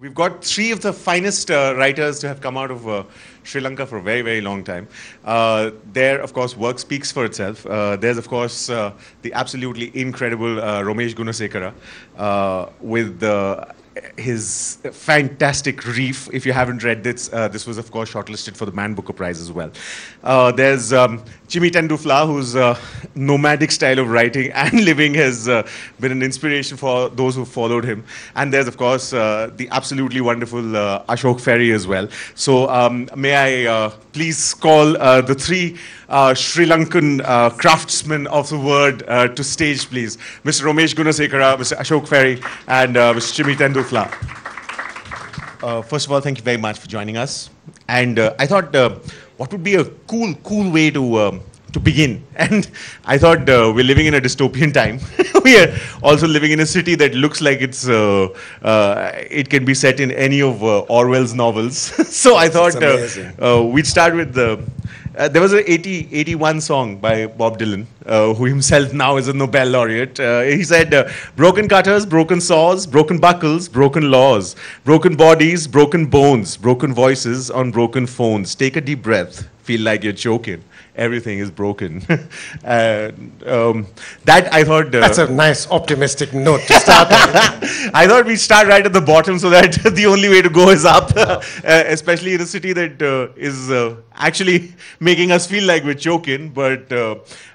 We've got three of the finest uh, writers to have come out of uh, Sri Lanka for a very, very long time. Uh, their, of course, work speaks for itself. Uh, there's, of course, uh, the absolutely incredible uh, Romesh Gunesekera with his fantastic Reef. If you haven't read this, this was, of course, shortlisted for the Man Booker Prize as well. there's um, Chimmi Tenduf-La, whose uh, nomadic style of writing and living has uh, been an inspiration for those who followed him. And there's, of course, uh, the absolutely wonderful uh, Ashok Ferrey as well. So um, may I uh, please call uh, the three Sri Lankan craftsmen of the word to stage, please. Mr. Romesh Gunesekera, Mr. Ashok Ferrey, and Mr. Chimmi Tenduf-La. Uh, first of all, thank you very much for joining us. And uh, I thought uh, what would be a cool, cool way to um, to begin? And I thought uh, we're living in a dystopian time. we are also living in a city that looks like it's uh, uh, it can be set in any of uh, Orwell's novels. so I thought uh, uh, we'd start with the. there was an 80, 81 song by Bob Dylan, who himself now is a Nobel laureate. he said, Broken cutters, broken saws, broken buckles, broken laws, broken bodies, broken bones, broken voices on broken phones. Take a deep breath, feel like you're choking everything is broken. and um, that I thought. Uh, That's a nice optimistic note to start I thought we'd start right at the bottom so that the only way to go is up, uh, especially in a city that uh, is uh, actually making us feel like we're choking. But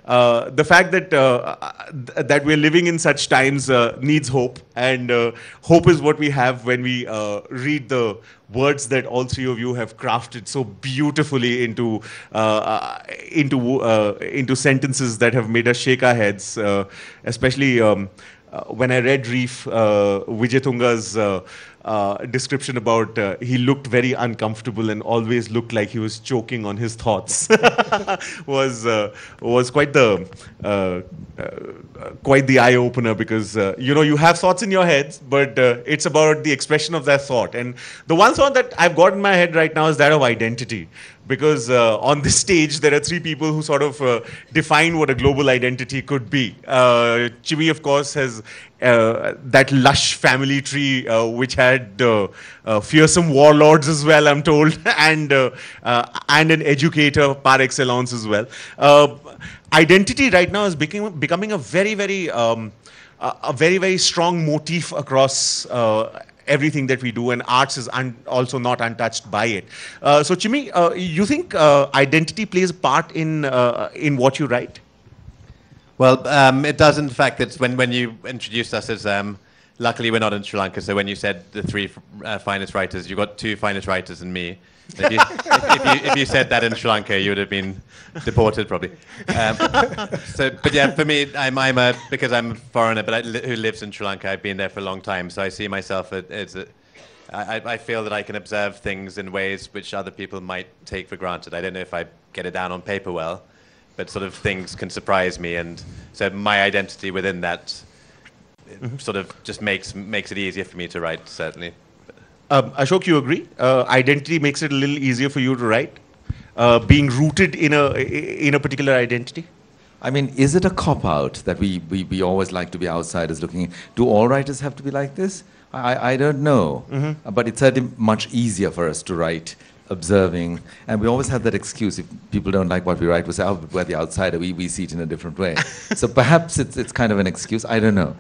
uh, the fact that uh, that we're living in such times uh, needs hope, and uh, hope is what we have when we uh, read the words that all three of you have crafted so beautifully into into into sentences that have made us shake our heads, especially. Um, when I read Reef, Vijay Tunga's uh, description about uh, he looked very uncomfortable and always looked like he was choking on his thoughts. Was uh, was quite the uh, uh, quite the eye opener because you know you have thoughts in your head but it's about the expression of that thought. And the one thought that I've got in my head right now is that of identity because uh, on this stage there are three people who sort of uh, define what a global identity could be. Uh, Chimmi, of course, has uh, that lush family tree uh, which had uh, fearsome warlords as well, I'm told, and and an educator par excellence as well. identity right now is becoming becoming a very very um, a very very strong motif across everything that we do, and arts is also not untouched by it. Uh, so, Chimmi, uh, you think uh, identity plays a part in uh, in what you write? Well, um, it does. In fact, it's when when you introduced us as. Um, luckily, we're not in Sri Lanka, so when you said the three uh, finest writers, you got two finest writers and me. If you, if, you, if you, said that in Sri Lanka, you would have been deported probably. Um, so, but yeah, for me, I'm, I'm a because I'm a foreigner, but I, who lives in Sri Lanka. I've been there for a long time, so I see myself as a, I, I feel that I can observe things in ways which other people might take for granted. I don't know if I get it down on paper well, but sort of things can surprise me, and so my identity within that mm-hmm. sort of just makes makes it easier for me to write. Certainly. Um, Ashok, you agree? Uh, identity makes it a little easier for you to write, uh, being rooted in a in a particular identity. I mean, is it a cop out that we, we, we always like to be outsiders looking? Do all writers have to be like this? I, I don't know. Mm-hmm. But it's certainly much easier for us to write observing. And we always have that excuse if people don't like what we write, we say, oh, we're the outsider, we, we see it in a different way. so perhaps it's, it's kind of an excuse. I don't know.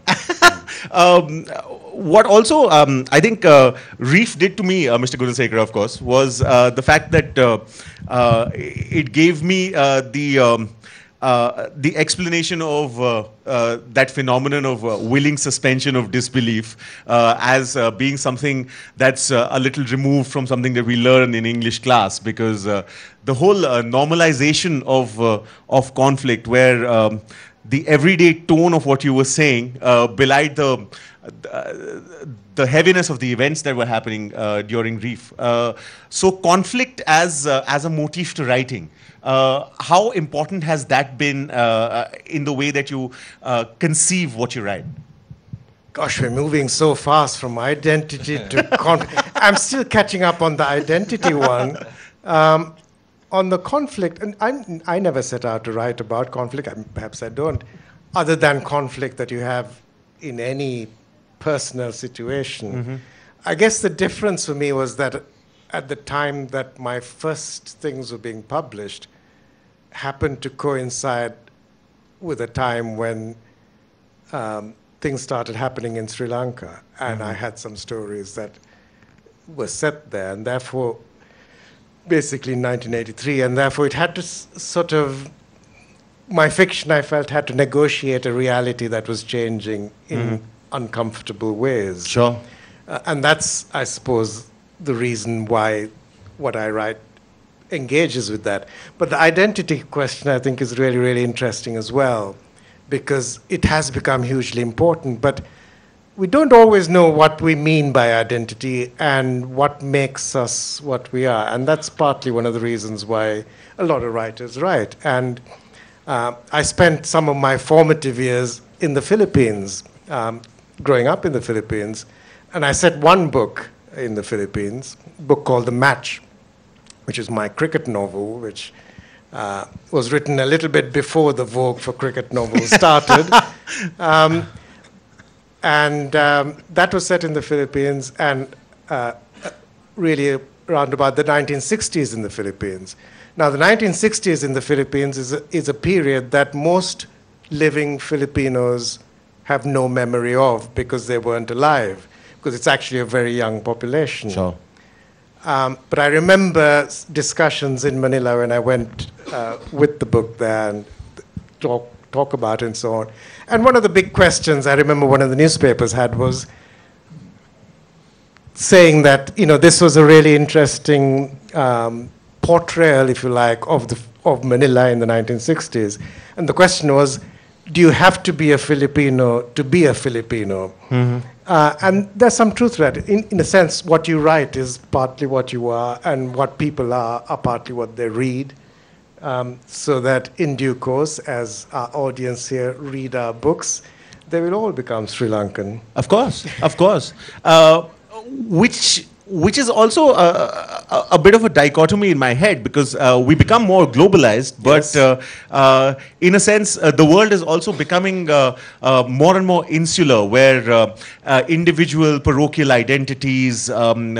um, what also um, I think uh, Reef did to me, uh, Mr. Gunesekera, of course, was uh, the fact that uh, uh, it gave me uh, the. Um, the explanation of that phenomenon of willing suspension of disbelief as being something that's a little removed from something that we learn in English class, because the whole normalization of of conflict, where um, the everyday tone of what you were saying belied the the heaviness of the events that were happening uh, during Reef. Uh, so conflict as uh, as a motif to writing. Uh, how important has that been uh, uh, in the way that you conceive what you write? Gosh, we're moving so fast from identity to conflict. I'm still catching up on the identity one. Um, on the conflict, and I, I never set out to write about conflict. I, perhaps I don't, other than conflict that you have in any personal situation. Mm-hmm. I guess the difference for me was that at the time that my first things were being published happened to coincide with a time when um, things started happening in Sri Lanka, and I had some stories that were set there, and therefore, basically in 1983, and therefore it had to s- sort of my fiction, I felt, had to negotiate a reality that was changing in uncomfortable ways. Sure. Uh, and that's, I suppose, the reason why what I write engages with that. But the identity question, I think, is really, really interesting as well, because it has become hugely important. But we don't always know what we mean by identity and what makes us what we are. And that's partly one of the reasons why a lot of writers write. And uh, I spent some of my formative years in the Philippines, um, growing up in the Philippines. And I set one book in the Philippines, a book called The Match, which is my cricket novel, which uh, was written a little bit before the vogue for cricket novels started. um, and um, that was set in the Philippines and uh, really around about the 1960s in the Philippines. Now, the 1960s in the Philippines is a, is a period that most living Filipinos have no memory of because they weren't alive, because it's actually a very young population. Sure. Um, but I remember discussions in Manila when I went uh, with the book there and talk, talk about and so on. And one of the big questions I remember one of the newspapers had was saying that you know this was a really interesting um, portrayal, if you like, of the of Manila in the 1960s. And the question was, do you have to be a Filipino to be a Filipino? Uh, and there's some truth to that. In, in a sense, what you write is partly what you are, and what people are are partly what they read. Um, so that in due course, as our audience here read our books, they will all become Sri Lankan. Of course, of course. Uh, which which is also a, a, a bit of a dichotomy in my head because uh, we become more globalized, but Yes. uh, uh, in a sense, uh, the world is also becoming uh, uh, more and more insular, where uh, uh, individual parochial identities, um,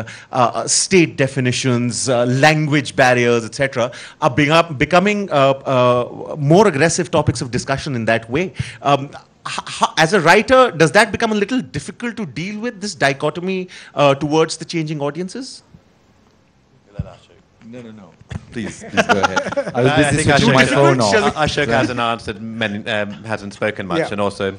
state definitions, uh, language barriers, etc., are being up, becoming uh, uh, more aggressive topics of discussion in that way. Um, h- h- as a writer, does that become a little difficult to deal with this dichotomy uh, towards the changing audiences? No, no, no. Please, please go ahead. I was I busy think switching my phone off. Ashok hasn't answered many, um, hasn't spoken much, Yeah. and also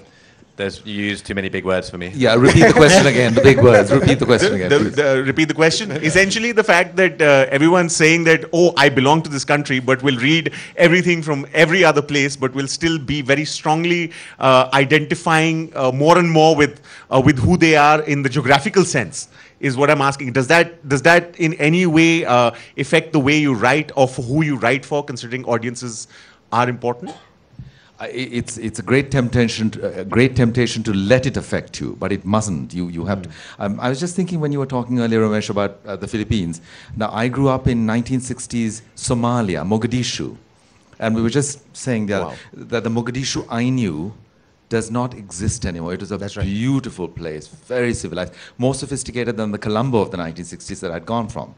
there's you used too many big words for me. Yeah, repeat the question again. The big words. Repeat the question again, The- please. the- repeat the question. Essentially, the fact that uh, everyone's saying that, oh, I belong to this country, but will read everything from every other place, but will still be very strongly uh, identifying uh, more and more with uh, with who they are in the geographical sense. Is what I'm asking. Does that does that in any way uh, affect the way you write or for who you write for, considering audiences are important? It's it's a great temptation to, a great temptation to let it affect you, but it mustn't. You you have to. Um, I was just thinking when you were talking earlier, Ramesh, about uh, the Philippines. Now I grew up in 1960s Somalia, Mogadishu, and we were just saying that Wow. that the Mogadishu I knew does not exist anymore. It was a beautiful place, very civilized, more sophisticated than the Colombo of the 1960s that I'd gone from.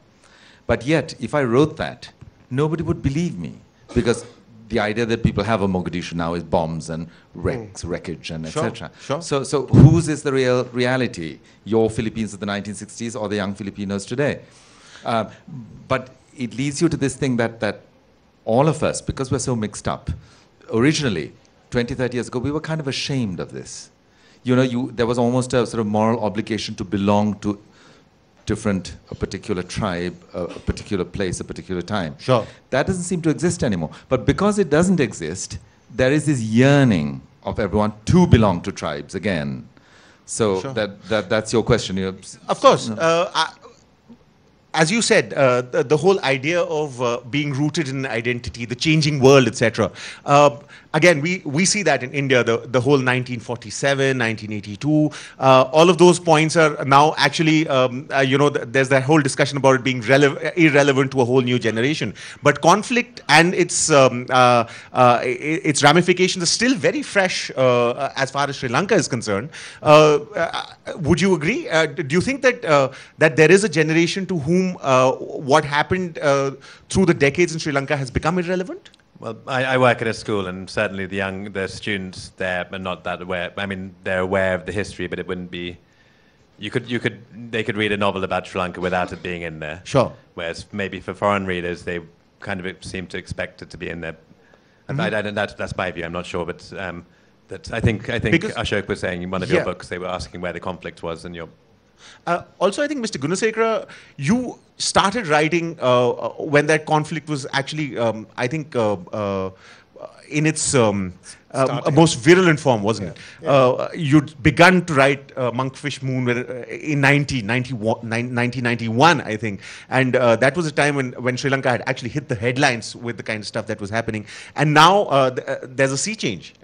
But yet, if I wrote that, nobody would believe me because the idea that people have of Mogadishu now is bombs and wrecks, wreckage, and Sure, etc. sure. So, so whose is the real reality? Your Philippines of the 1960s or the young Filipinos today? Uh, but it leads you to this thing that that all of us, because we're so mixed up, originally, 20, 30 years ago, we were kind of ashamed of this. You know, you, there was almost a sort of moral obligation to belong to different, a particular tribe, a, a particular place, a particular time. Sure. That doesn't seem to exist anymore. But because it doesn't exist, there is this yearning of everyone to belong to tribes again. So Sure. that, that that's your question. You know, Of course. Uh, I, as you said, uh, the, the whole idea of uh, being rooted in identity, the changing world, etc. Uh, again, we, we see that in India, the, the whole 1947, 1982, uh, all of those points are now actually, um, uh, you know, th- there's that whole discussion about it being rele- irrelevant to a whole new generation. But conflict and its, um, uh, uh, its ramifications are still very fresh uh, as far as Sri Lanka is concerned. Uh, uh, would you agree? Uh, do you think that, uh, that there is a generation to whom uh, what happened uh, through the decades in Sri Lanka has become irrelevant? Well, I, I work at a school, and certainly the young, the students there are not that aware. I mean, they're aware of the history, but it wouldn't be. You could, you could, they could read a novel about Sri Lanka without it being in there. Sure. Whereas maybe for foreign readers, they kind of seem to expect it to be in there. And I, I, don't- that's, that's my view. I'm not sure, but um, that I think, I think Because- Ashok was saying in one of Yeah. your books they were asking where the conflict was, and your Uh, also, I think, Mr. Gunesekera, you started writing uh, uh, when that conflict was actually, um, I think, uh, uh, in its um, uh, most virulent form, wasn't it? Uh, you'd begun to write uh, Monkfish Moon in 90, 91, 1991, I think. And uh, that was a time when, when Sri Lanka had actually hit the headlines with the kind of stuff that was happening. And now uh, th- there's a sea change.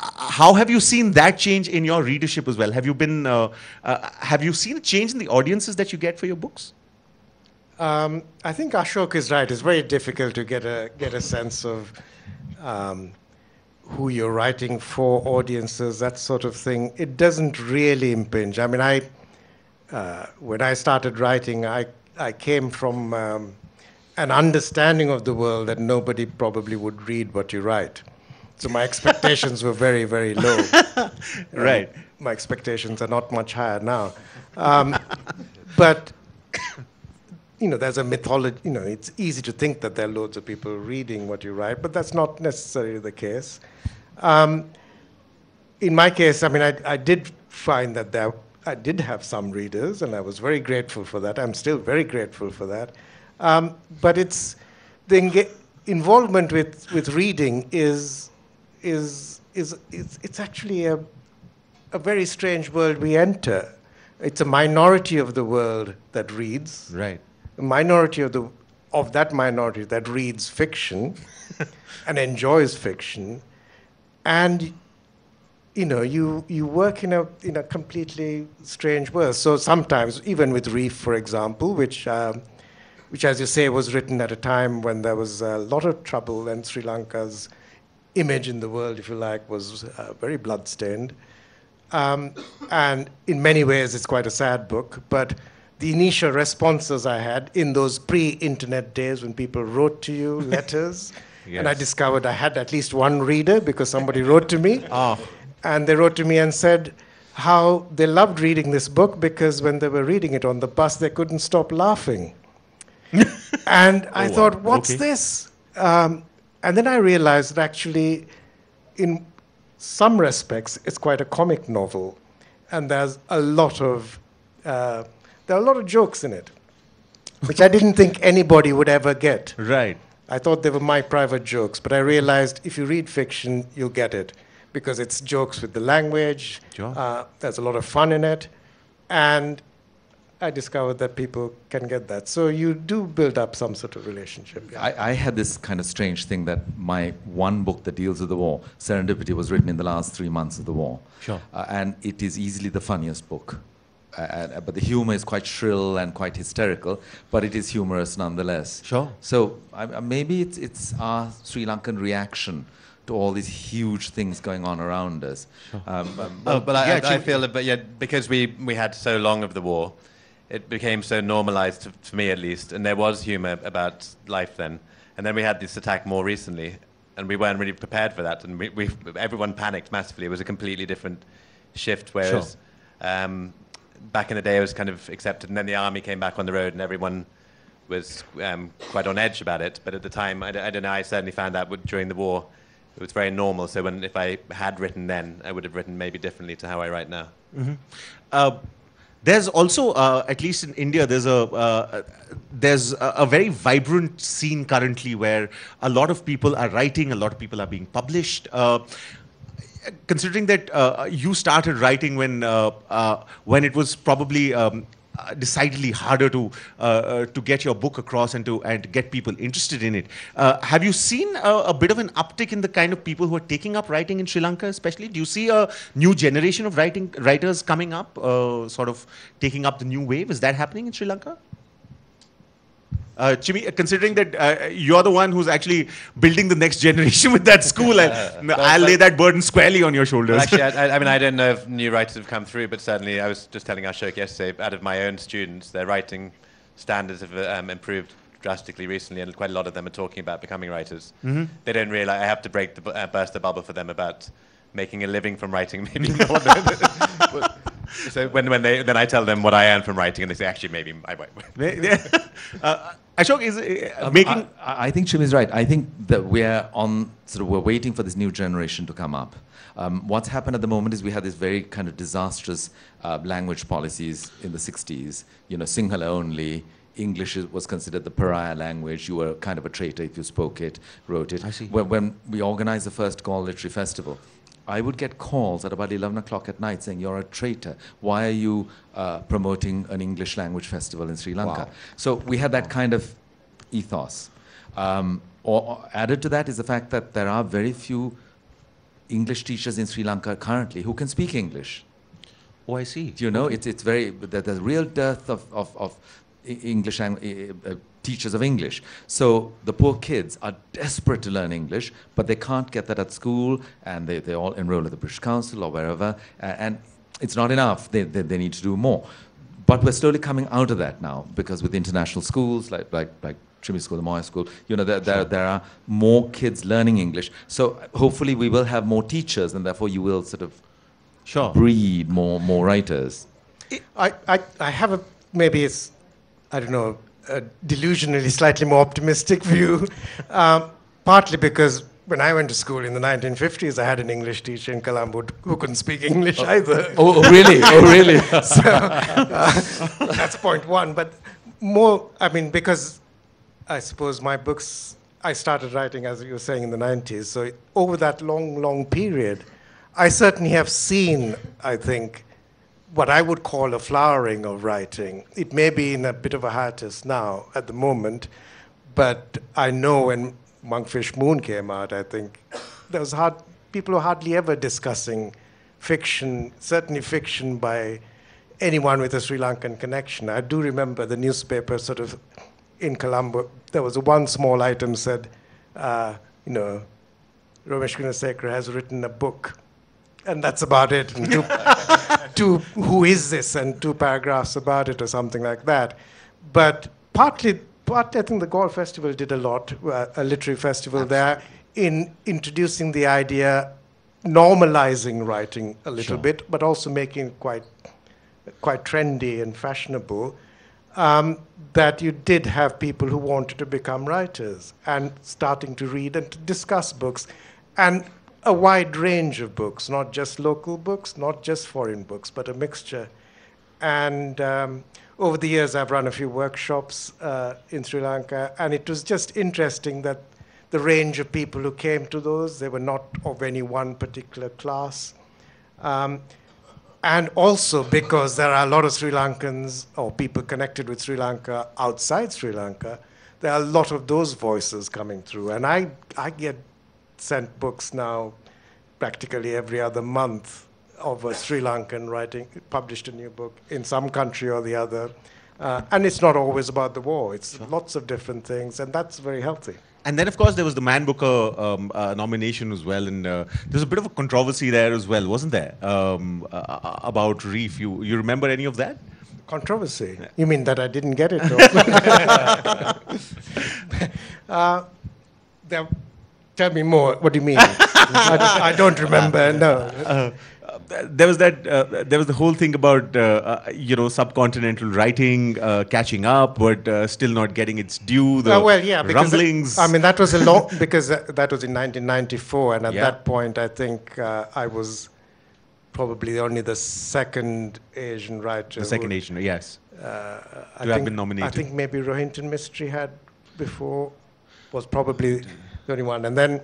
How have you seen that change in your readership as well? Have you been, uh, uh, have you seen a change in the audiences that you get for your books? Um, I think Ashok is right. It's very difficult to get a get a sense of um, who you're writing for, audiences, that sort of thing. It doesn't really impinge. I mean, I uh, when I started writing, I I came from um, an understanding of the world that nobody probably would read what you write. So my expectations were very very low. Right. My expectations are not much higher now. Um, but you know, there's a mythology, you know, it's easy to think that there are loads of people reading what you write, but that's not necessarily the case. Um, in my case, I mean, I, I did find that there, I did have some readers, and I was very grateful for that. I'm still very grateful for that. Um, but it's the involvement with, with reading is, is, is, is it's actually a, a very strange world we enter. It's a minority of the world that reads Right. a minority of the of that minority that reads fiction and enjoys fiction and you know you you work in a in a completely strange world so sometimes even with reef for example which um, which as you say was written at a time when there was a lot of trouble and sri lanka's image in the world if you like was uh, very bloodstained um, and in many ways, it's quite a sad book. But the initial responses I had in those pre internet days when people wrote to you letters, and I discovered I had at least one reader because somebody wrote to me. Oh. And they wrote to me and said how they loved reading this book because when they were reading it on the bus, they couldn't stop laughing. and I Oh, thought, what's Okay. this? Um, and then I realized that actually, in some respects, it's quite a comic novel, and there's a lot of uh, there are a lot of jokes in it, which I didn't think anybody would ever get. Right. I thought they were my private jokes, but I realized if you read fiction, you'll get it because it's jokes with the language. Sure. Uh, there's a lot of fun in it, and I discovered that people can get that. So you do build up some sort of relationship. yeah. I, I had this kind of strange thing that my one book that deals with the war, Serendipity, was written in the last three months of the war. Sure. Uh, and it is easily the funniest book. Uh, uh, but the humor is quite shrill and quite hysterical, but it is humorous nonetheless. Sure. So I, I- maybe it's, it's our Sri Lankan reaction to all these huge things going on around us. Um, um, Well, but I, yeah, I, I actually- feel that, but yeah, because we, we had so long of the war, it became so normalized to, to me at least, and there was humor about life then. And then we had this attack more recently, and we weren't really prepared for that, and we, we everyone panicked massively. It was a completely different shift. Whereas um, back in the day, it was kind of accepted, and then the army came back on the road, and everyone was um, quite on edge about it. But at the time, I don't know. I certainly found out with- during the war, it was very normal. So when if I had written then, I would have written maybe differently to how I write now. Uh, there's also, uh, at least in India, there's a uh, there's a, a very vibrant scene currently where a lot of people are writing, a lot of people are being published. Uh, considering that uh, you started writing when uh, uh, when it was probably um, uh, decidedly harder to uh, uh, to get your book across and to and get people interested in it. Uh, have you seen a, a bit of an uptick in the kind of people who are taking up writing in Sri Lanka, especially? Do you see a new generation of writing writers coming up, uh, sort of taking up the new wave? Is that happening in Sri Lanka? Uh, Chimmi, uh, considering that uh, you're the one who's actually building the next generation with that school, I, I'll lay that burden squarely on your shoulders. Actually, I, I mean, I don't know if new writers have come through, but certainly I was just telling Ashok yesterday, out of my own students, their writing standards have um, improved drastically recently, and quite a lot of them are talking about becoming writers. They don't realize I have to break the bu- uh, burst the bubble for them about making a living from writing. Maybe not. But- so when, when they then I tell them what I earn from writing, and they say, actually, maybe I won't. uh, Ashok is uh, Um, making. I, I think Shim is right. I think that we're on sort of we're waiting for this new generation to come up. Um, what's happened at the moment is we had this very kind of disastrous uh, language policies in the 60s. You know, Sinhala only. English was considered the pariah language. You were kind of a traitor if you spoke it, wrote it. I see. When, when we organized the first Galle Literary Festival, I would get calls at about 11 o'clock at night saying, You're a traitor. Why are you uh, promoting an English language festival in Sri Lanka? Wow. So we had that kind of ethos. Um, or, or added to that is the fact that there are very few English teachers in Sri Lanka currently who can speak English. Oh, I see. Do you know? It's, it's very, there- there's a real dearth of, of, of English uh, teachers of English. So the poor kids are desperate to learn English, but they can't get that at school, and they, they all enroll at the British Council or wherever, uh, and it's not enough. They, they, they need to do more. But we're slowly coming out of that now because with international schools like, like, like Trimmy School, the Moir School, you know, there, there, there are more kids learning English. So hopefully we will have more teachers, and therefore you will sort of Sure. breed more, more writers. I, I, I have a maybe it's I don't know a delusionally slightly more optimistic view, um, partly because when I went to school in the 1950s, I had an English teacher in Colombo who couldn't speak English either. Oh, oh, really? Oh, really? so uh, that's point one. But more, I mean, because I suppose my books, I started writing, as you were saying, in the 90s. So over that long, long period, I certainly have seen, I think, what I would call a flowering of writing. It may be in a bit of a hiatus now at the moment, but I know when Monkfish Moon came out, I think there was hard, people were hardly ever discussing fiction, certainly fiction by anyone with a Sri Lankan connection. I do remember the newspaper sort of in Colombo, there was one small item said, uh, you know, Romesh Gunesekera has written a book, and that's about it. Two, who is this? And two paragraphs about it, or something like that. But partly, partly I think the Galle Festival did a lot, uh, a literary festival there, in introducing the idea, normalizing writing a little bit, but also making it quite, quite trendy and fashionable. Um, that you did have people who wanted to become writers and starting to read and to discuss books, and a wide range of books, not just local books, not just foreign books, but a mixture. And um, over the years, I've run a few workshops uh, in Sri Lanka, and it was just interesting that the range of people who came to those, they were not of any one particular class. Um, and also because there are a lot of Sri Lankans or people connected with Sri Lanka outside Sri Lanka, there are a lot of those voices coming through. And I, I get sent books now practically every other month of a Sri Lankan writing, published a new book in some country or the other. Uh, and it's not always about the war, it's lots of different things, and that's very healthy. And then, of course, there was the Man Booker um, uh, nomination as well, and uh, there's a bit of a controversy there as well, wasn't there? Um, uh, about Reef. You you remember any of that? Controversy? You mean that I didn't get it? uh, there, tell me more. What do you mean? I, don't- I don't remember. No. Uh, there was that. Uh, there was the whole thing about uh, uh, you know subcontinental writing uh, catching up, but uh, still not getting its due. The Uh, well, yeah, because rumblings. I mean that was a long because uh, that was in 1994, and at Yeah. that point, I think uh, I was probably only the second Asian writer. the second Asian, yes. Uh, I have think, been nominated. I think maybe Rohinton Mistry had before, was probably the only one. And then,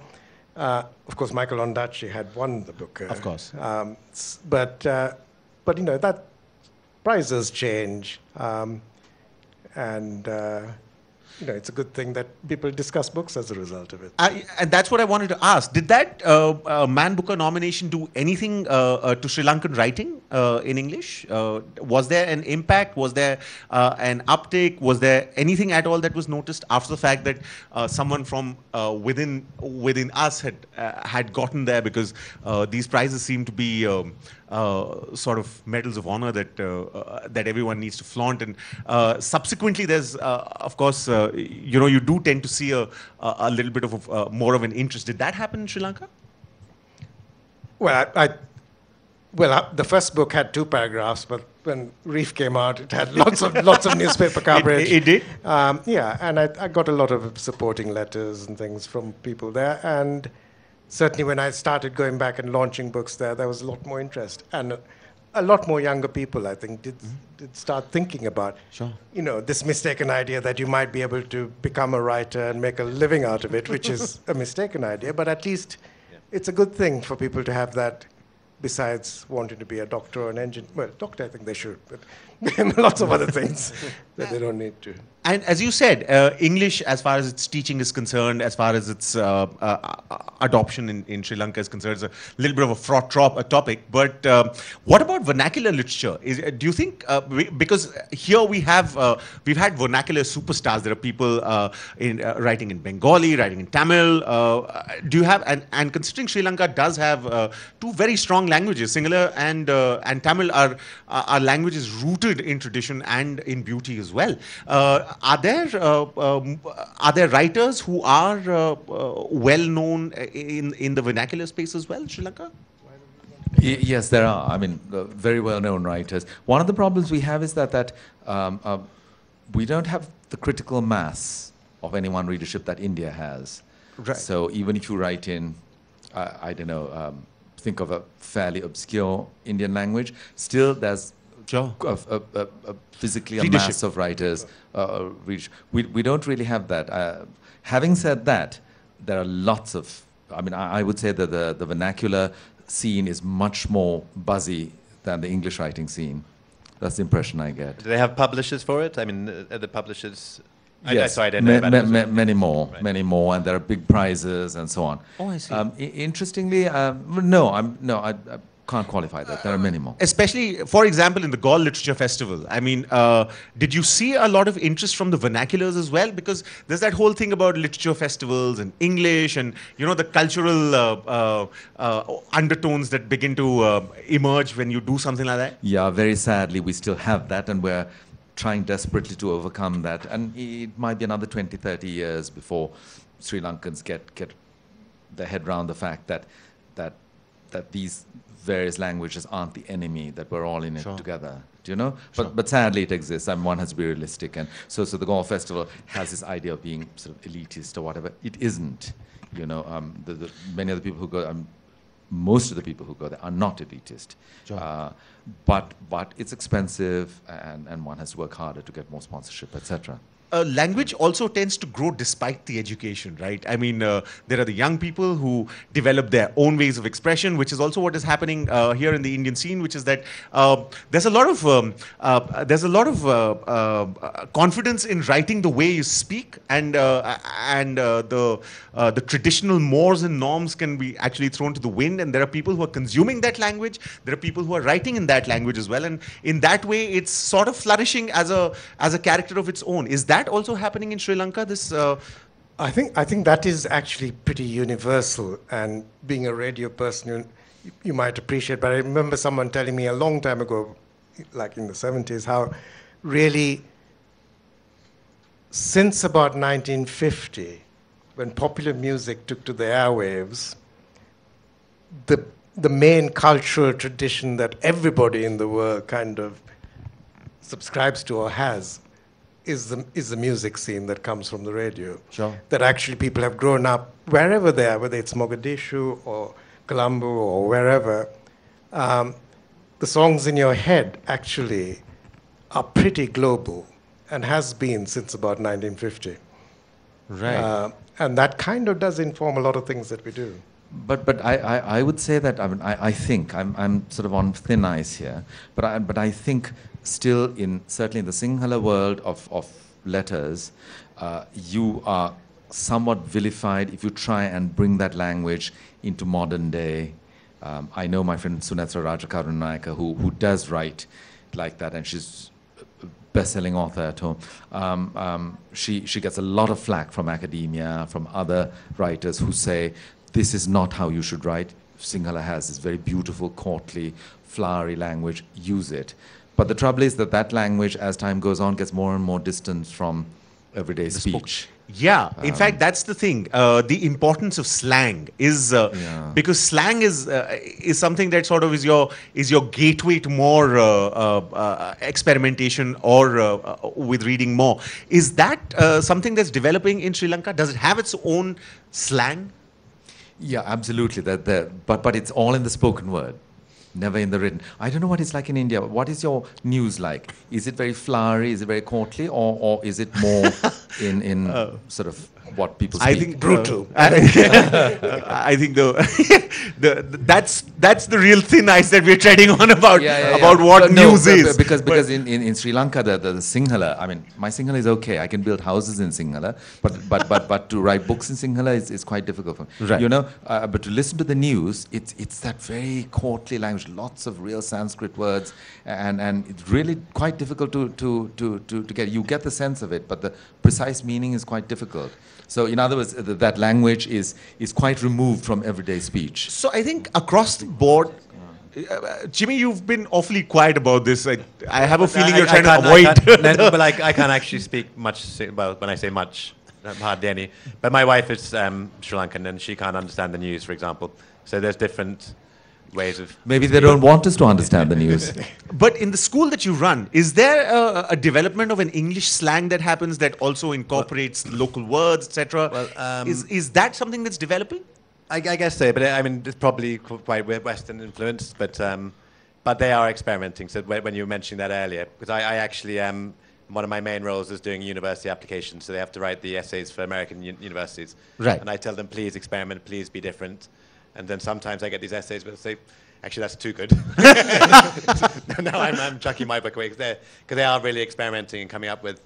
uh, of course, Michael Ondaatje had won the Booker. Of course. Um, but, uh, but, you know, that, prizes change, um, and uh, you know, it's a good thing that people discuss books as a result of it. I, and that's what I wanted to ask. Did that uh, uh, Man Booker nomination do anything uh, uh, to Sri Lankan writing uh, in English? Uh, was there an impact? Was there an uptake? Was there anything at all that was noticed after the fact that someone from within within us had had gotten there? Because these prizes seem to be. Um, uh, sort of medals of honor that uh, uh, that everyone needs to flaunt, and uh, subsequently, there's uh, of course, uh, you know, you do tend to see a a, a little bit of uh, more of an interest. Did that happen in Sri Lanka? Well, I, I well, uh, the first book had two paragraphs, but when Reef came out, it had lots of lots of newspaper coverage. it did? Um, yeah, and I, I got a lot of supporting letters and things from people there, and certainly when I started going back and launching books there, there was a lot more interest, and a, lot more younger people, I think, did mm-hmm. did start thinking about, Sure. you know, this mistaken idea that you might be able to become a writer and make a living out of it, which is a mistaken idea, but at least it's a good thing for people to have that besides wanting to be a doctor or an engineer. Well, doctor, I think they should, but lots of other things that they don't need to. And as you said, uh, English, as far as its teaching is concerned, as far as its uh, uh, adoption in, in Sri Lanka is concerned, is a little bit of a fraught trop- a topic. But um, what about vernacular literature? Is, uh, do you think uh, we, because here we have uh, we've had vernacular superstars. There are people uh, in uh, writing in Bengali, writing in Tamil. Uh, do you have and, and considering Sri Lanka does have uh, two very strong languages, Sinhala and uh, and Tamil are are languages rooted in tradition and in beauty as well. Uh, are there uh, um, are there writers who are uh, uh, well known in in the vernacular space as well, Sri Lanka? Yes, there are. I mean, uh, very well-known writers. One of the problems we have is that that um, uh, we don't have the critical mass of any one readership that India has. Right. So even if you write in, uh, I don't know, um, think of a fairly obscure Indian language, still there's Sure. a, a, a, a physically a mass of writers. Uh, reach. We, we don't really have that. Uh, having said that, there are lots of. I mean, I, I would say that the, the vernacular scene is much more buzzy than the English writing scene. That's the impression I get. Do they have publishers for it? I mean, uh, are the publishers? I, I, Yes, sorry, I don't ma- know about ma- it. ma- many more, Right. many more, and there are big prizes and so on. Oh, I see. Um, I- interestingly, um, no, I'm no, I, I can't qualify that. There are many more. Especially, for example, in the Galle Literature Festival. I mean, uh, did you see a lot of interest from the vernaculars as well? Because there's that whole thing about literature festivals and English and, you know, the cultural uh, uh, uh, undertones that begin to uh, emerge when you do something like that. Yeah, very sadly, we still have that, and we're trying desperately to overcome that. And it might be another 20, 30 years before Sri Lankans get, get their head around the fact that, that, that these various languages aren't the enemy, that we're all in it Sure. together. Do you know? But, but sadly, it exists, and one has to be realistic. And so, so the Galle Festival has this idea of being sort of elitist or whatever. It isn't. You know, um, the, the, many of the people who go, um, most of the people who go there are not elitist. Sure. Uh, but but it's expensive, and, and one has to work harder to get more sponsorship, etc. uh, language also tends to grow despite the education, right? I mean, uh, there are the young people who develop their own ways of expression, which is also what is happening uh, here in the Indian scene, which is that uh, there's a lot of um, uh, there's a lot of uh, confidence in writing the way you speak, and and the the traditional mores and norms can be actually thrown to the wind, and there are people who are consuming that language. There are people who are writing in that language as well, and in that way, it's sort of flourishing as a as a character of its own. Is that also happening in Sri Lanka? This uh, I think I think that is actually pretty universal. And being a radio person, you, you might appreciate. But I remember someone telling me a long time ago, like in the seventies, how really since about 1950, when popular music took to the airwaves, the the main cultural tradition that everybody in the world kind of subscribes to or has is the is the music scene that comes from the radio. Sure. That actually people have grown up wherever they are, whether it's Mogadishu or Colombo or wherever. Um, the songs in your head actually are pretty global and has been since about 1950. right. Uh, and that kind of does inform a lot of things that we do. But but I, I, I would say that I mean I, I think I'm I'm sort of on thin ice here, but I but I think still in certainly in the Sinhala world of, of letters, uh, you are somewhat vilified if you try and bring that language into modern day. Um, I know my friend Sunethra Rajakarunanayake who, who does write like that, and she's a best-selling author at home. Um, um, she, she gets a lot of flack from academia, from other writers who say, this is not how you should write. Sinhala has this very beautiful, courtly, flowery language, use it. But the trouble is that that language, as time goes on, gets more and more distant from everyday speech. Yeah, in fact, that's the thing. Uh, the importance of slang is uh, Yeah. because slang is uh, is something that sort of is your is your gateway to more uh, uh, uh, experimentation or uh, uh, with reading more. Is that uh, something that's developing in Sri Lanka? Does it have its own slang? Yeah, absolutely. That, that, but, but it's all in the spoken word, never in the written. I don't know what it's like in India. What is your news like? Is it very flowery? Is it very courtly? Or, or is it more in, in oh. sort of what people speak? I think Brutal. uh, I, I think the, the that's that's the real thin ice that we're treading on about Yeah, yeah, yeah. about what But news but- is. Because, because in, in, in Sri Lanka, the, the, the Sinhala, I mean, my Sinhala is okay. I can build houses in Sinhala, but, but, but, but to write books in Sinhala is, is quite difficult for me. Right. You know, uh, but to listen to the news, it's, it's that very courtly language, lots of real Sanskrit words, and, and it's really quite difficult to, to, to, to, to get. You get the sense of it, but the precise meaning is quite difficult. So, in other words, th- that language is, is quite removed from everyday speech. So I think across the board, uh, Chimmi, you've been awfully quiet about this. I, I have a feeling I- you're I trying to can't- I avoid. can't- no, but I, I can't actually speak much. Well, when I say much, uh, hardly any. But my wife is um, Sri Lankan, and she can't understand the news, for example. So there's different ways of. Maybe they don't want us to understand the news. But in the school that you run, is there a, a development of an English slang that happens that also incorporates local words, etc.? Well, um, is is that something that's developing? I, I guess so, but I mean, it's probably quite Western influenced, but um, but they are experimenting. So when when you were mentioning that earlier, because I, I actually um, one of my main roles is doing university applications, so they have to write the essays for American un- universities. Right. And I tell them, please experiment, please be different. And then sometimes I get these essays, but they say, actually, that's too good. now I'm, I'm chucking my book away because they are really experimenting and coming up with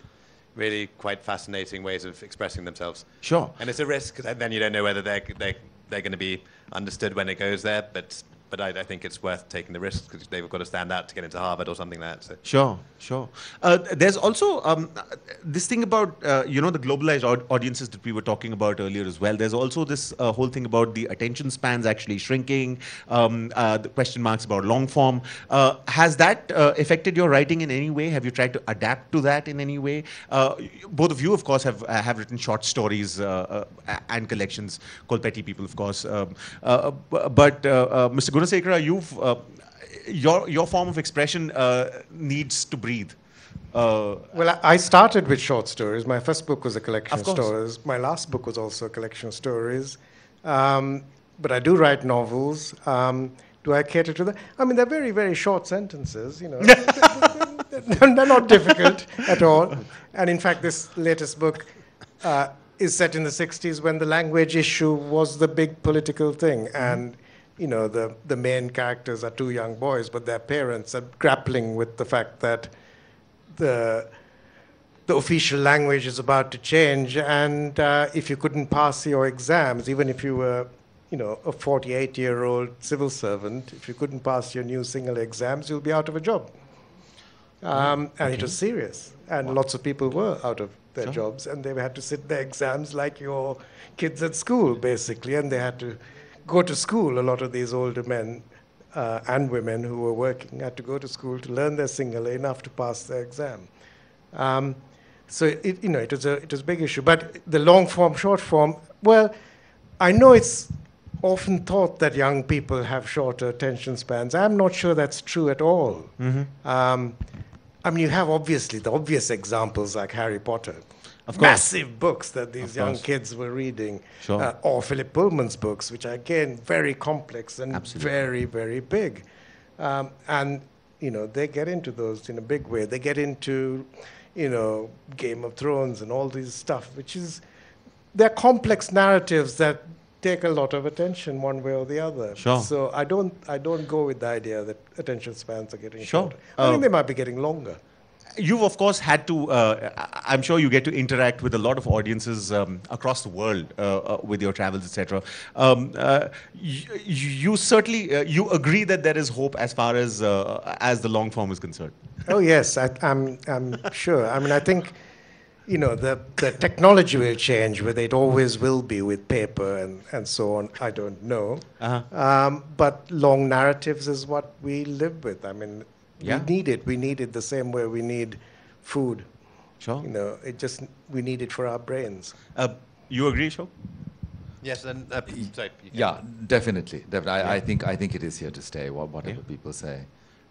really quite fascinating ways of expressing themselves. Sure. And it's a risk because then you don't know whether they're, they're, they're going to be understood when it goes there. But, but I, I think it's worth taking the risk because they've got to stand out to get into Harvard or something like that. So. Sure, sure. Uh, there's also um, this thing about uh, you know the globalized aud- audiences that we were talking about earlier as well. There's also this uh, whole thing about the attention spans actually shrinking. Um, uh, the question marks about long form. Uh, has that uh, affected your writing in any way? Have you tried to adapt to that in any way? Both of you, of course, have have written short stories and collections Colpetty People, of course. Um, but Mr. Gunasekara, you've uh, your your form of expression uh, needs to breathe. Uh, Well, I- started with short stories. My first book was a collection Of of, stories. My last book was also a collection of stories. Um, but I do write novels. Um, do I cater to that? I mean, they're very, very short sentences, you know. they're they're not difficult at all. And in fact, this latest book uh, is set in the 60s when the language issue was the big political thing. And, you know, the, the main characters are two young boys, but their parents are grappling with the fact that the the official language is about to change, and uh, if you couldn't pass your exams, even if you were, you know, a 48-year-old civil servant, if you couldn't pass your new Sinhala exams, you'll be out of a job. Um, and it was serious, and lots of people were out of their jobs, and they had to sit their exams like your kids at school, basically, and they had to go to school. A lot of these older men uh, and women who were working had to go to school to learn their Sinhala enough to pass their exam. Um, so it, you know, it was a it was a big issue. But the long form, short form, well, I know it's often thought that young people have shorter attention spans. I'm not sure that's true at all. Um, I mean, you have obviously the obvious examples like Harry Potter. Massive books that these young kids were reading. Sure. Uh, or Philip Pullman's books, which are again very complex and Absolutely. very, very big. Um, and, you know, they get into those in a big way. They get into, you know, Game of Thrones and all this stuff, which is, they're complex narratives that take a lot of attention one way or the other. Sure. So I don't I don't go with the idea that attention spans are getting Sure. shorter. I think they might be getting longer. You've of course had to. Uh, I'm sure you get to interact with a lot of audiences um, across the world uh, uh, with your travels, etc. Um, uh, you, you certainly uh, you agree that there is hope as far as uh, as the long form is concerned. Oh yes, I, I'm I'm sure. I mean, I think you know the the technology will change, whether it always will be with paper and and so on. I don't know. Uh-huh. Um, but long narratives is what we live with. I mean, Yeah. we need it. We need it the same way we need food. Sure. You know, it just we need it for our brains. Uh, you agree, Shok? Yes, and uh, sorry. Yeah, definitely. definitely. I, I think I think it is here to stay. Whatever Yeah. people say.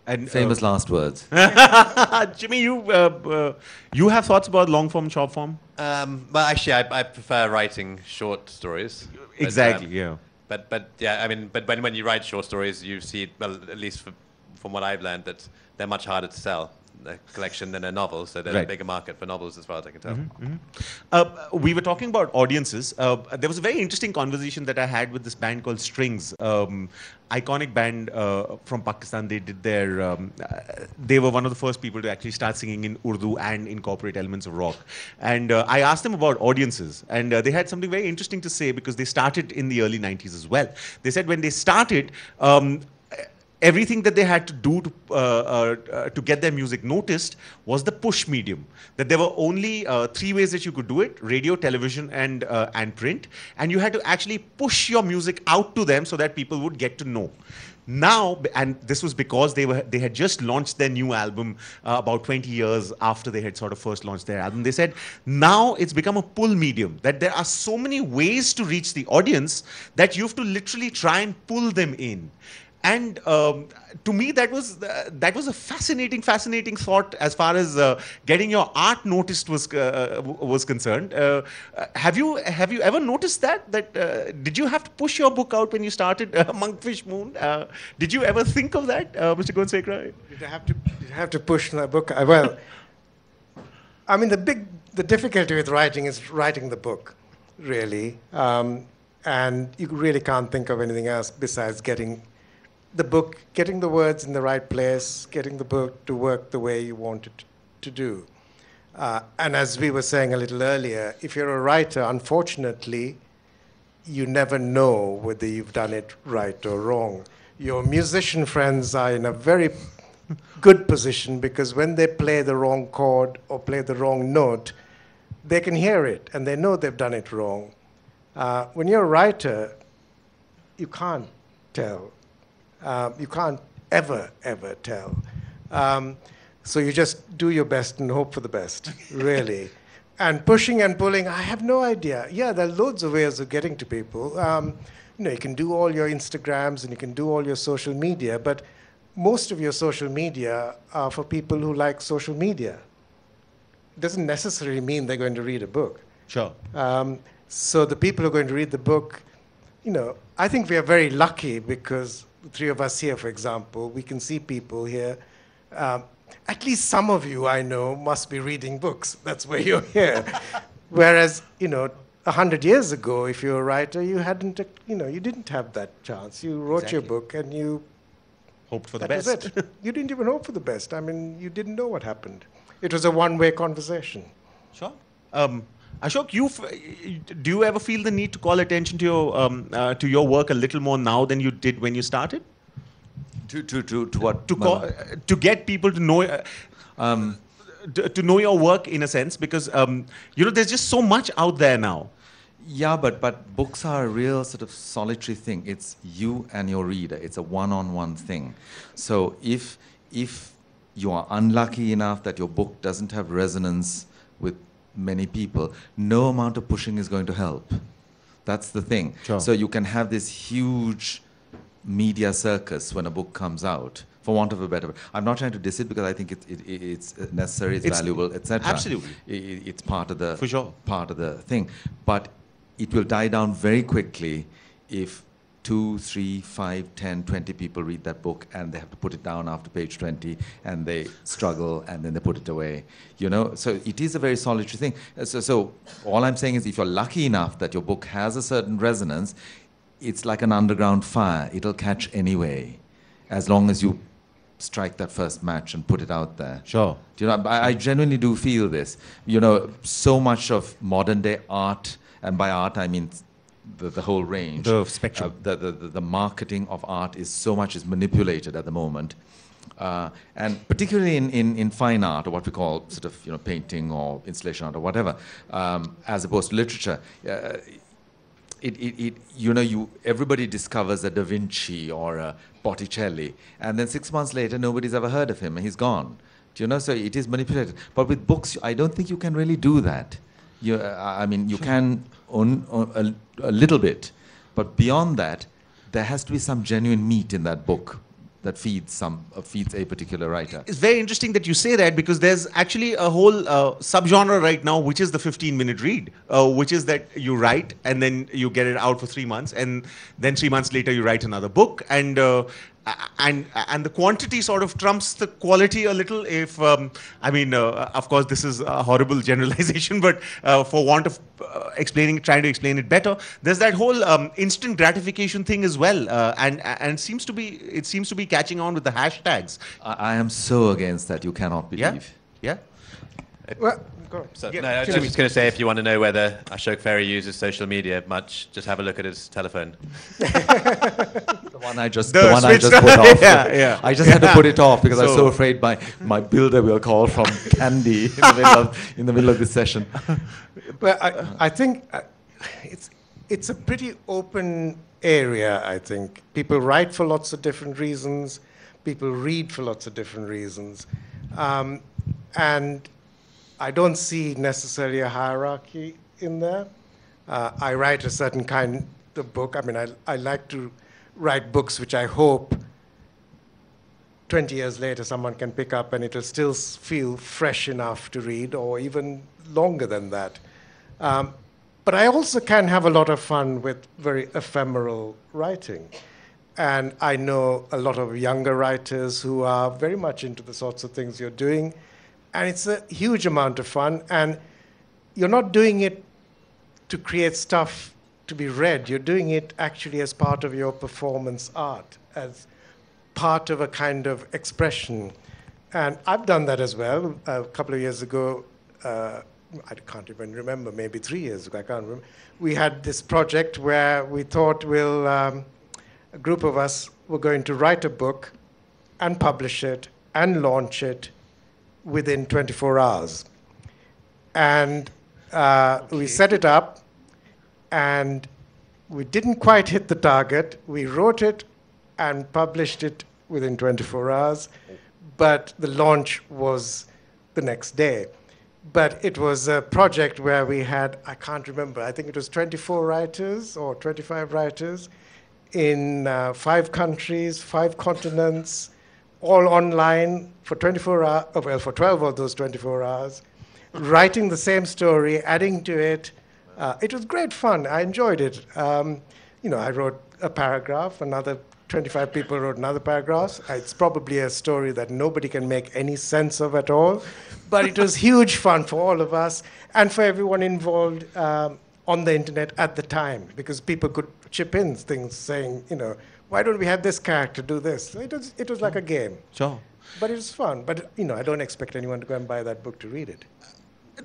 And Famous last words. uh, Chimmi, you uh, uh, you have thoughts about long form, short form? Um, well, actually, I, I prefer writing short stories. But, Exactly. um, yeah. But but yeah, I mean, but when when you write short stories, you see well, at least from, from what I've learned, that they're much harder to sell a collection than a novel. So there's Right. a bigger market for novels, as far as I can tell. Uh, we were talking about audiences. Uh, there was a very interesting conversation that I had with this band called Strings, um, iconic band uh, from Pakistan. They did their. Um, uh, they were one of the first people to actually start singing in Urdu and incorporate elements of rock. And uh, I asked them about audiences, and uh, they had something very interesting to say because they started in the early '90s as well. They said when they started. Um, everything that they had to do to, uh, uh, to get their music noticed was the push medium. That there were only uh, three ways that you could do it: radio, television, and uh, and print. And you had to actually push your music out to them so that people would get to know. Now, and this was because they were they had just launched their new album uh, about 20 years after they had sort of first launched their album. They said now it's become a pull medium. That there are so many ways to reach the audience that you have to literally try and pull them in and um, to me that was uh, that was a fascinating fascinating thought as far as uh, getting your art noticed was uh, was concerned. Uh, uh, have you have you ever noticed that that uh, did you have to push your book out when you started monkfish moon? Did you ever think of that mr Gunesekera Did I have to did I have to push my book? Well, I mean, the big the difficulty with writing is writing the book, really, um, and you really can't think of anything else besides getting the book, getting the words in the right place, getting the book to work the way you want it to do. Uh, and as we were saying a little earlier, if you're a writer, unfortunately, you never know whether you've done it right or wrong. Your musician friends are in a very good position because when they play the wrong chord or play the wrong note, they can hear it and they know they've done it wrong. Uh, when you're a writer, you can't tell. Um, you can't ever, ever tell. Um, so you just do your best and hope for the best, really. and pushing and pulling, I have no idea. Yeah, there are loads of ways of getting to people. Um, you know, you can do all your Instagrams and you can do all your social media, but most of your social media are for people who like social media. It Doesn't necessarily mean they're going to read a book. sure Um, so the people who are going to read the book, you know, I think we are very lucky because three of us here, for example, we can see people here. Um, at least some of you I know must be reading books. That's why you're here. Whereas, you know, a hundred years ago, if you're a writer, you hadn't, you know, you didn't have that chance. You wrote your book and you hoped for the best it. you didn't even hope for the best. I mean, you didn't know what happened. It was a one-way conversation. Sure. Um, Ashok, you f- do you ever feel the need to call attention to your um, uh, to your work a little more now than you did when you started? To, to, to, to what? To call, uh, to get people to know. Uh, Um, to, to know your work in a sense because um, you know there's just so much out there now Yeah, but but books are a real sort of solitary thing. It's you and your reader. It's a one-on-one thing. So if if you are unlucky enough that your book doesn't have resonance with many people, no amount of pushing is going to help. That's the thing. Sure. So you can have this huge media circus when a book comes out, for want of a better. I'm not trying to diss it because I think it, it, it- it's necessary, it's, It's- valuable, etc. absolutely. I- I- it's part of the For sure. part of the thing. But it will die down very quickly if two, three, five, 10, 20 people read that book and they have to put it down after page 20 and they struggle and then they put it away. You know, so it is a very solitary thing. Uh, So, so all I'm saying is if you're lucky enough that your book has a certain resonance, it's like an underground fire. It'll catch anyway, as long as you strike that first match and put it out there. Sure. Do you know, I, I genuinely do feel this. You know, so much of modern day art, and by art I mean the, the whole range. The spectrum. Uh, the, the, the, marketing of art is so much is manipulated at the moment. Uh, and particularly in, in, in fine art, or what we call sort of you know painting or installation art or whatever, um, as opposed to literature, uh, it, it, it, you know, you everybody discovers a Da Vinci or a Botticelli, and then six months later, nobody's ever heard of him, and he's gone. Do you know? So it is manipulated. But with books, I don't think you can really do that. You, uh, I mean, you can on, on a, a little bit, but beyond that, there has to be some genuine meat in that book that feeds some uh, feeds a particular writer. It's very interesting that you say that because there's actually a whole uh, subgenre right now, which is the 15 minute read, uh, which is that you write and then you get it out for three months, and then three months later you write another book, and uh, and and the quantity sort of trumps the quality a little. If um, I mean, uh, of course, this is a horrible generalization, but uh, for want of uh, explaining, trying to explain it better, there's that whole um, instant gratification thing as well, uh, and and seems to be it seems to be catching on with the hashtags. I, I am so against that. You cannot believe. Yeah, yeah. Well, go on. So, Yeah, no, I was Chimmi. just going to say, if you want to know whether Ashok Ferrey uses social media much, just have a look at his telephone. The one I just, The the, one I just put off. Yeah, yeah. I just had to put it off because I was so So- afraid my, my builder will call from Kandy in the middle of, in the middle of this session. But I, I think uh, it's, it's a pretty open area, I think. People write for lots of different reasons, people read for lots of different reasons. Um, and I don't see necessarily a hierarchy in there. Uh, I write a certain kind of book. I mean, I, I like to write books which I hope 20 years later someone can pick up and it'll still feel fresh enough to read or even longer than that. Um, but I also can have a lot of fun with very ephemeral writing. And I know a lot of younger writers who are very much into the sorts of things you're doing. And it's a huge amount of fun. And you're not doing it to create stuff to be read. You're doing it actually as part of your performance art, as part of a kind of expression. And I've done that as well. A couple of years ago, uh, I can't even remember, maybe three years ago, I can't remember. We had this project where we thought we'll, um, a group of us were going to write a book and publish it and launch it within 24 hours. And uh, we set it up, and we didn't quite hit the target. We wrote it and published it within 24 hours, but the launch was the next day. But it was a project where we had, I can't remember, I think it was 24 writers or 25 writers in uh, five countries, five continents, all online for 24 hours, oh, well, for 12 of those 24 hours, writing the same story, adding to it. Uh, it was great fun. I enjoyed it. Um, you know, I wrote a paragraph, another 25 people wrote another paragraph. Uh, It's probably a story that nobody can make any sense of at all, but it was huge fun for all of us and for everyone involved um, on the internet at the time because people could chip in things saying, you know, why don't we have this character do this? So it was, it was like a game. Sure. But it was fun. But, you know, I don't expect anyone to go and buy that book to read it.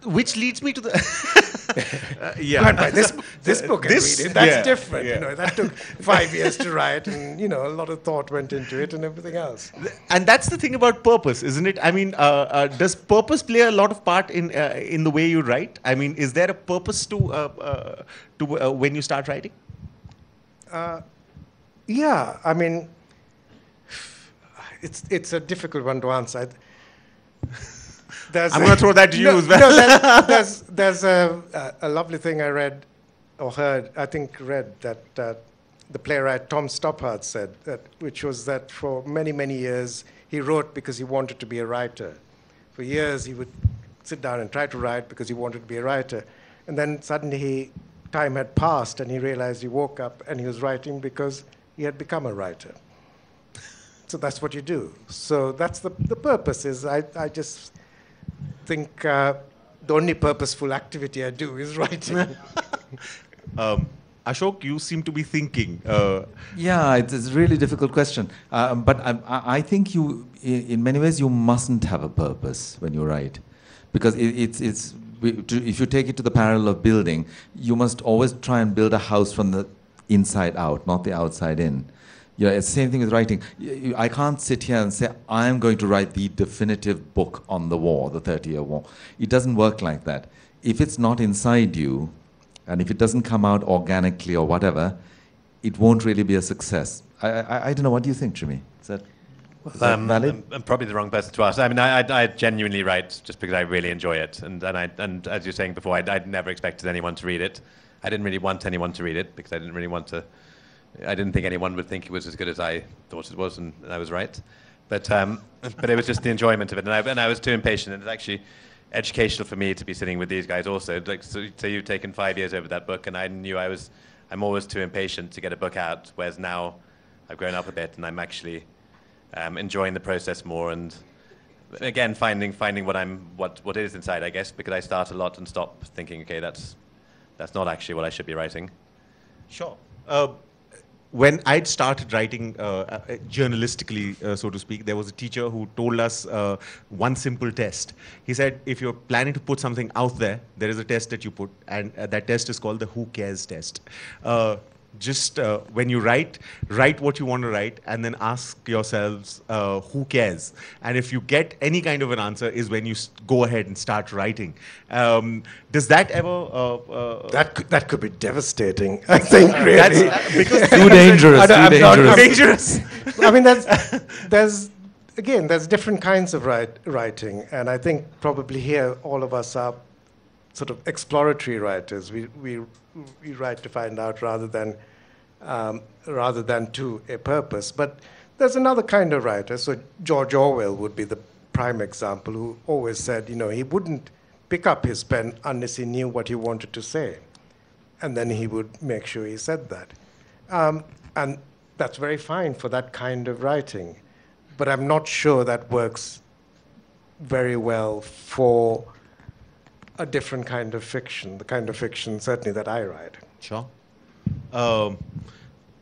Which leads me to the. Uh, yeah. Go and buy this, this book and This- read it. That's yeah, different. yeah. You know, that took five years to write and, you know, a lot of thought went into it and everything else. and that's the thing about purpose, isn't it? I mean, uh, uh, does purpose play a lot of part in uh, in the way you write? I mean, is there a purpose to uh, uh, to uh, when you start writing? Yeah, I mean, it's, it's a difficult one to answer. I'm gonna throw that to you no, as well. No, there's, there's, a, a lovely thing I read or heard, I think read, that uh, the playwright Tom Stoppard said, that, which was that for many, many years he wrote because he wanted to be a writer. For years he would sit down and try to write because he wanted to be a writer. And then suddenly he time had passed and he realized he woke up and he was writing because he had become a writer. So that's what you do. So that's the, the purpose is I, I just think uh, the only purposeful activity I do is writing. Um, Ashok, you seem to be thinking. Uh, Yeah, it's, it's a really difficult question. Um, but I, I I think you, in many ways, you mustn't have a purpose when you write, because it, it's it's if you take it to the parallel of building, you must always try and build a house from the inside out, not the outside in. You know, it's the same thing with writing. I can't sit here and say I am going to write the definitive book on the war, the Thirty Year War. It doesn't work like that. If it's not inside you, and if it doesn't come out organically or whatever, it won't really be a success. I, I, I don't know. What do you think, Chimmi? Is that, is that Um, valid? I'm, I'm probably the wrong person to ask. I mean, I, I, I genuinely write just because I really enjoy it, and and, I, and as you're saying before, I'd, I'd never expected anyone to read it. I didn't really want anyone to read it because I didn't really want to. I didn't think anyone would think it was as good as I thought it was, and I was right. But um, but it was just the enjoyment of it, and I, and I was too impatient. And it's actually educational for me to be sitting with these guys also. Like, so, so you've taken five years over that book, and I knew I was. I'm always too impatient to get a book out, whereas now I've grown up a bit, and I'm actually um, enjoying the process more and again finding finding what I'm what what is inside I guess because I start a lot and stop thinking okay that's that's not actually what I should be writing Sure. Uh, when I'd started writing uh, uh, journalistically, uh, so to speak, there was a teacher who told us uh, one simple test. He said, if you're planning to put something out there, there is a test that you put, and uh, that test is called the Who Cares test. Just uh, when you write, write what you want to write, and then ask yourselves, uh, who cares? And if you get any kind of an answer, is when you go ahead and start writing. Um, does that ever? Uh, uh, that, could, that could be devastating, I think, really. that's uh, because too dangerous. I Too I'm not- dangerous. I'm- dangerous. I mean, there's, there's, again, there's different kinds of write, writing, and I think probably here all of us are sort of exploratory writers. We, we, we write to find out rather than, um, rather than to a purpose. But there's another kind of writer. So George Orwell would be the prime example, who always said, you know, he wouldn't pick up his pen unless he knew what he wanted to say, and then he would make sure he said that. Um, and that's very fine for that kind of writing. But I'm not sure that works very well for a different kind of fiction, the kind of fiction certainly that I write. Sure. Um,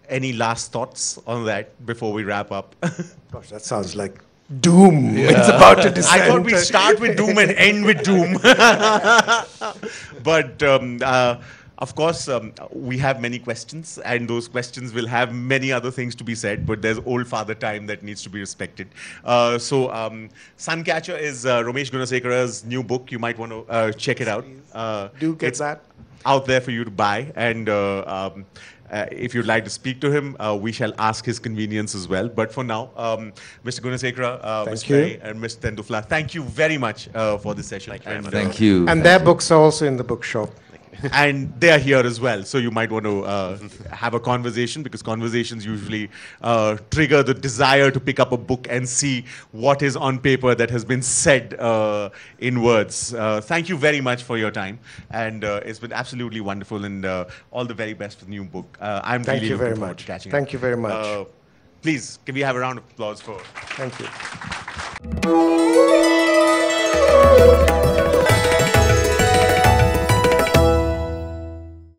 any last thoughts on that before we wrap up? Gosh, that sounds like doom. It's about to descend. I thought we'd start with doom and end with doom. but um, uh, of course, um, we have many questions, and those questions will have many other things to be said. But there's old father time that needs to be respected. Uh, so, um, Suncatcher is uh, Romesh Gunesekera's new book. You might want to uh, check it out. Uh, Do get it's that. out there for you to buy. And uh, um, uh, if you'd like to speak to him, uh, we shall ask his convenience as well. But for now, um, Mr. Gunasekara, uh, Thank Mr. you. Ferrey, and Mr. Tenduf-La, thank you very much uh, for this session. Thank you and, much. uh, Thank you. And Thank their you. books are also in the bookshop. And they are here as well. So you might want to uh, have a conversation because conversations usually uh, trigger the desire to pick up a book and see what is on paper that has been said uh, in words. Uh, thank you very much for your time, and uh, it's been absolutely wonderful. And uh, all the very best for the new book. Uh, I'm Thank really you looking very forward much. to catching Thank up. you very much. Uh, please, can we have a round of applause for? Thank you.